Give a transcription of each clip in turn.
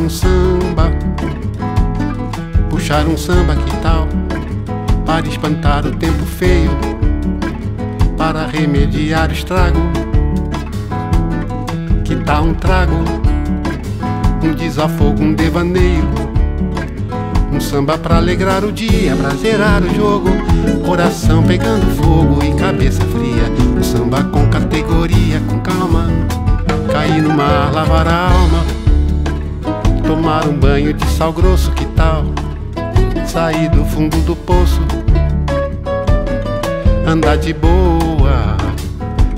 um samba, puxar um samba, que tal? Para espantar o tempo feio, para remediar o estrago. Que tal um trago, um desafogo, um devaneio? Um samba para alegrar o dia, pra zerar o jogo. Coração pegando fogo e cabeça fria. Um samba com categoria, com calma. Cair no mar, lavar a alma. Tomar um banho de sal grosso, que tal? Sair do fundo do poço. Andar de boa.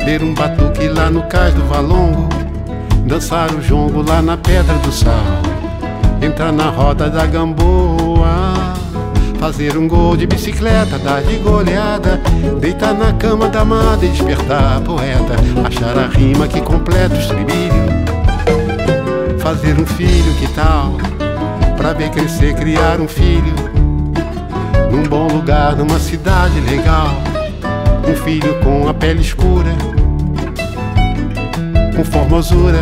Ver um batuque lá no cais do valongo. Dançar o jongo lá na pedra do sal. Entrar na roda da gamboa Fazer um gol de bicicleta, dar de goleada Deitar na cama da amada e despertar a poeta Achar a rima que completa o estribilho Fazer um filho, que tal? Pra ver crescer, criar um filho Num bom lugar, numa cidade legal Um filho com a pele escura Com formosura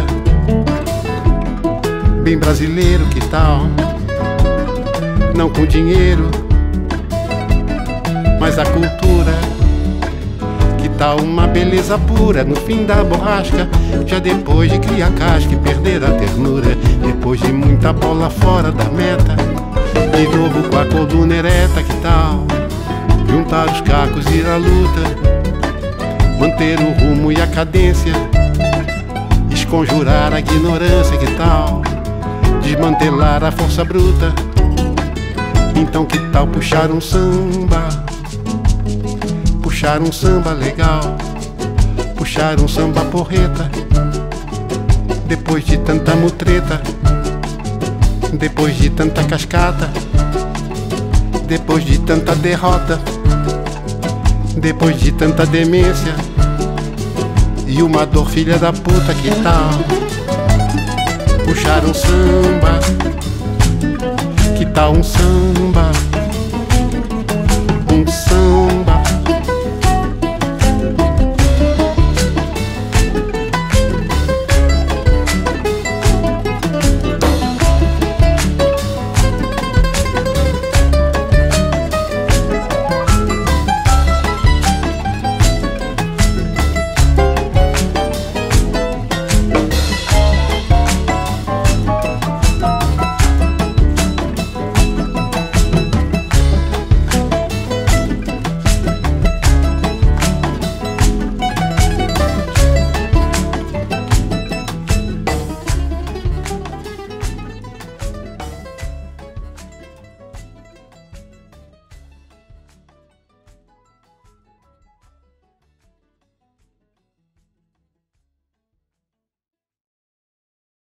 bem brasileiro, que tal? Não com dinheiro, mas a cultura. Que tal uma beleza pura no fim da borrasca? Já depois de criar casca e perder a ternura, depois de muita bola fora da meta, de novo com a coluna ereta, que tal? Juntar os cacos e ir à luta, manter o rumo e a cadência, esconjurar a ignorância, que tal? desmantelar a força bruta. Então que tal puxar um samba? Puxar um samba legal, puxar um samba porreta. Depois de tanta mutreta, depois de tanta cascata, depois de tanta derrota, depois de tanta demência e uma dor filha da puta, que tal? puxar um samba. Que tal um samba?